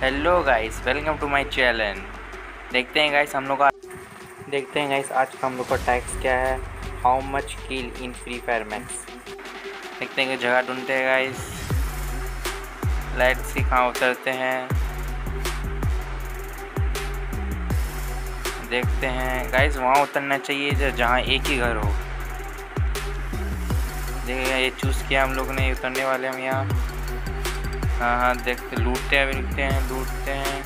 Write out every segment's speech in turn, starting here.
Hello guys welcome to my channel देखते हैं guys हम लोग का देखते हैं गाइस आज का हम लोग का टैक्स क्या है? How much kill in free fire max देखते हैं जगह ढूंढते हैं गाइस लाइट सी कहाँ उतरते हैं। देखते हैं गाइस वहाँ उतरना चाहिए जहाँ एक ही घर हो। देखिए, ये चूज़ किया हम लोग ने उतरने वाले हम यहाँ। हाँ हाँ देखते लूटते हैं, मिलते हैं, लूटते हैं।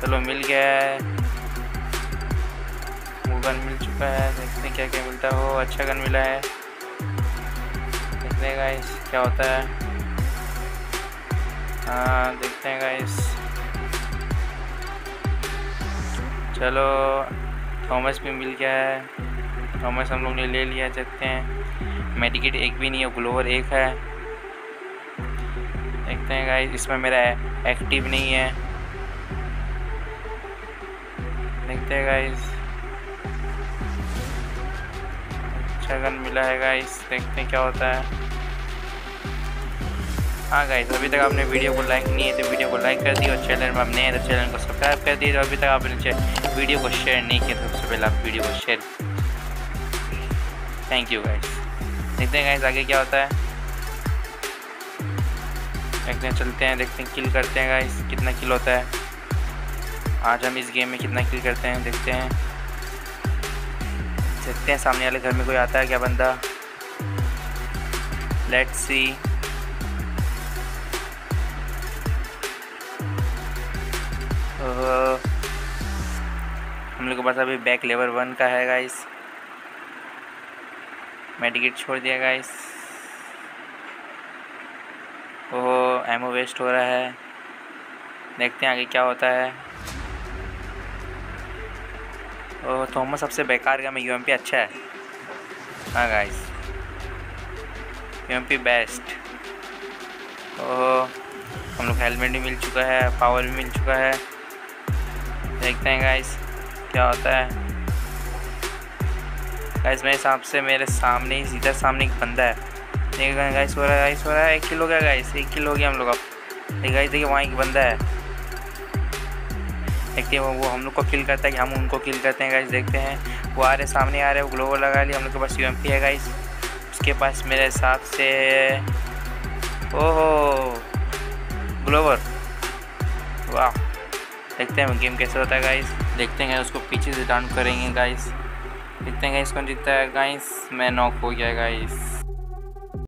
चलो, मिल गया है। वो गन मिल चुका है, देखते हैं क्या क्या मिलता है। वो अच्छा गन मिला है। देखते हैं गाइस क्या होता है। हाँ देखते हैं गाइस चलो थॉमस भी मिल गया है। थॉमस हम लोग ने ले लिया, देखते हैं। मेडिकेट एक भी नहीं है ग्लोवर एक है। देखते हैं गाइस इसमें मेरा एक्टिव नहीं है। देखते हैं गाइस अच्छा गन मिला है गाइस देखते हैं क्या होता है। हाँ गाइस अभी तक आपने वीडियो को लाइक नहीं है तो वीडियो को लाइक कर दिए और चैनल में आप नए हैं तो चैनल को सब्सक्राइब कर दिए तो अभी तक आपने वीडियो को शेयर नहीं किया तो सबसे पहले आप वीडियो को शेयर थैंक यू गाइस देखते हैं गाइस आगे क्या होता है। देखते हैं, चलते हैं, देखते हैं किल करते हैं गाइस कितना किल होता है। आज हम इस गेम में कितना किल करते हैं, देखते हैं। देखते हैं, सामने वाले घर में कोई आता है क्या बंदा? लेट्स सी हम लोग के पास अभी बैक लेवल वन का है गाइस मेडिकेट छोड़ दिया गाइस ओह एमओ वेस्ट हो रहा है। देखते हैं आगे क्या होता है। ओह, थॉमस सबसे बेकार का में यू अच्छा है। हाँ गाइस यू बेस्ट ओह, हम लोग हेलमेट भी मिल चुका है पावर भी मिल चुका है। देखते हैं गाइस क्या होता है। गाइस मेरे हिसाब से मेरे सामने ही, सीधा सामने एक बंदा है। देखिए गाइस हो रहा है, गाइस, हो रहा है। एक किलो गया गाइस, एक किलो हो गया हम लोग अब। देखिए गाइस, देखिए वहाँ एक बंदा है। देखते हैं वो हम लोग को किल करता है कि हम उनको किल करते हैं, गाइस, देखते हैं। वो आ रहे, सामने आ रहे, वो ग्लोवर लगा लिया, हम लोग के पास यू है, गाइस। उसके पास मेरे हिसाब से ओहो ग्लोवर वाह। देखते हैं गेम कैसे होता है, गाइस। देखते हैं उसको पीछे से डाउन करेंगे, गाइस। देखते हैं गाइस कौन जीतता है। गाइस, मैं नॉक हो गया, गाइस।